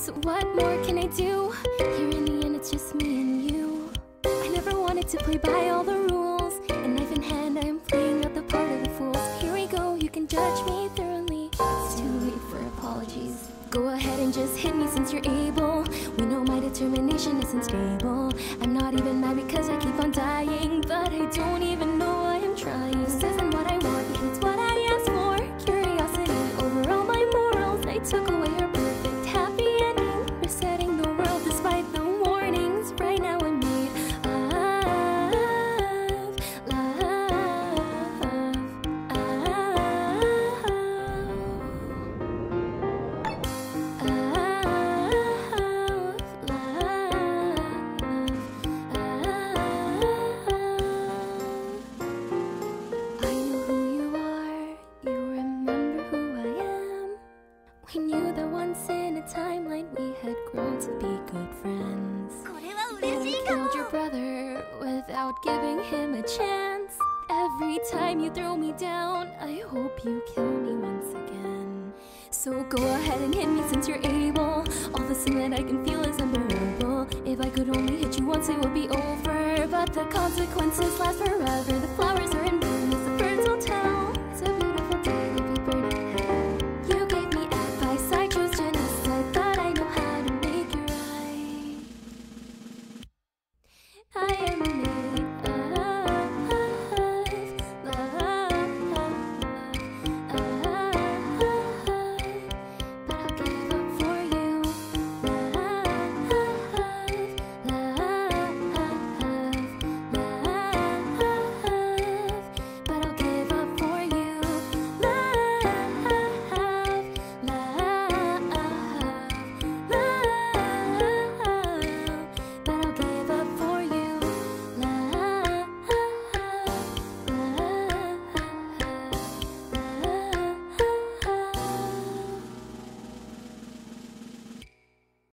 So what more can I do? Here in the end, it's just me and you. I never wanted to play by all the rules. And knife in hand, I am playing out the part of the fools. Here we go, you can judge me thoroughly. It's too late for apologies. Go ahead and just hit me since you're able. We know my determination isn't stable. I'm not even mad because I keep on dying, but I don't moonlight we had grown to be good friends. Then you killed your brother without giving him a chance. Every time you throw me down, I hope you kill me once again. So go ahead and hit me since you're able. All the sin that I can feel is unbearable. If I could only hit you once, it would be over. But the consequences last forever.